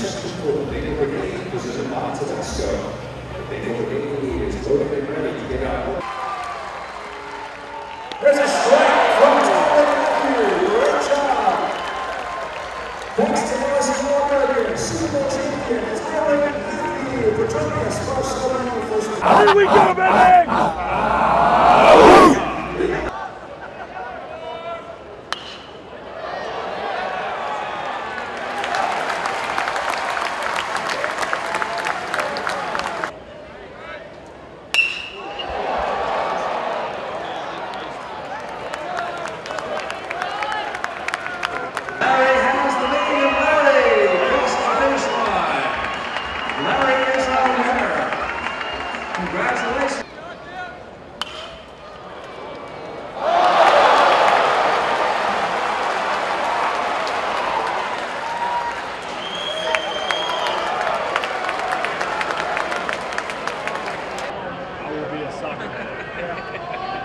just a. They to get out. There's a strike from Tyler Matthew, job. Thanks to Marcy Warburton, Super Champion, it's Tyler Matthew, Petronius, first Southern Here we go, baby! Congratulations. I will be a soccer player.